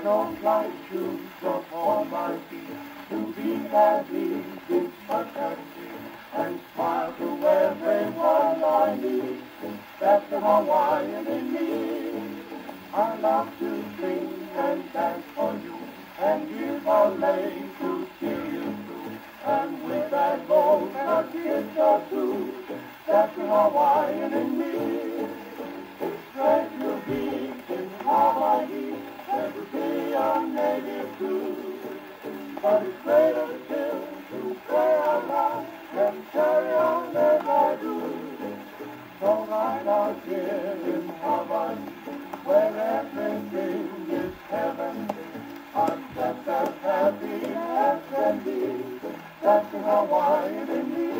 I don't like shoes upon my feet to be as easy a country and smile to everyone I meet. That's the Hawaiian in me. I love to sing and dance for you and give a lane to cheer you through. And with that gold a kiss or two, that's the Hawaiian in me. But it's greater still to play along and carry on as I do. So right out here in heaven, where everything is heaven, I'm just as happy as can be. That's the Hawaiian in